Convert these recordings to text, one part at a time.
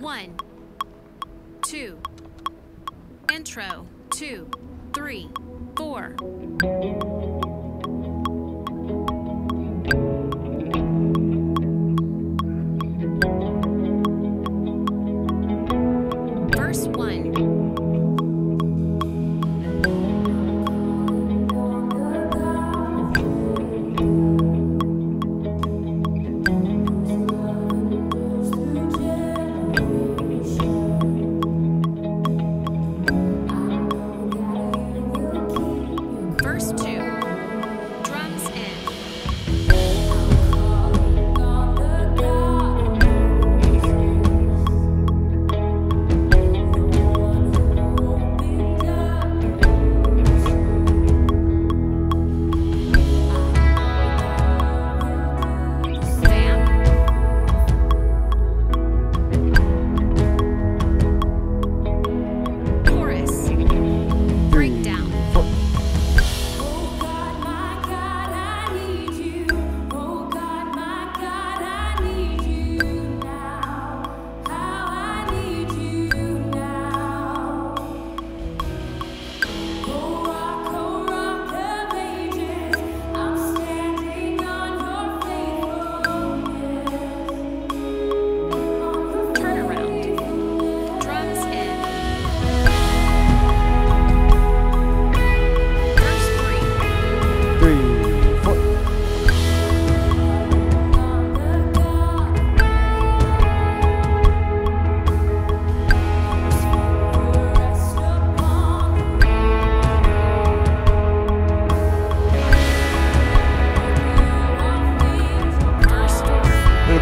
One, two, intro, two, three, four.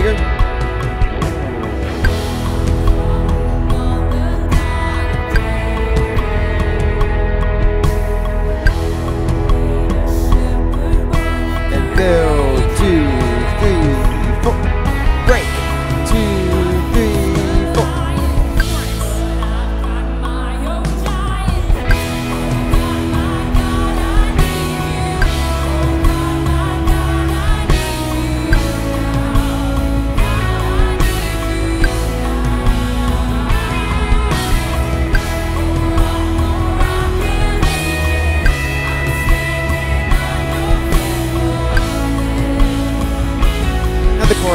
Bigger?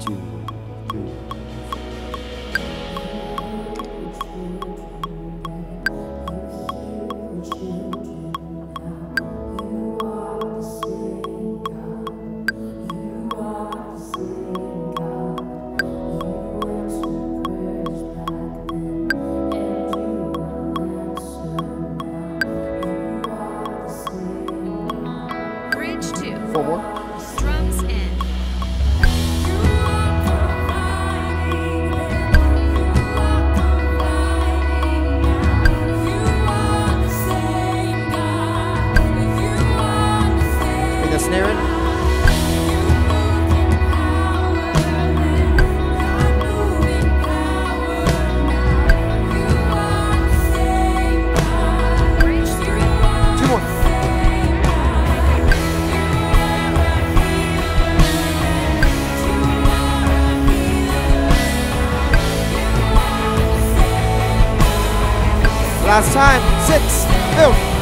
Two. last time. Six, two,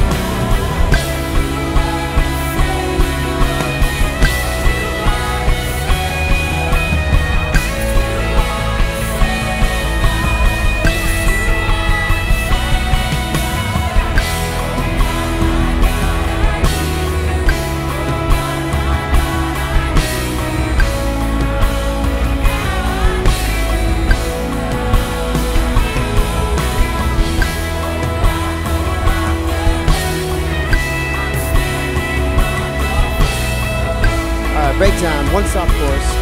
breakdown, one stop course.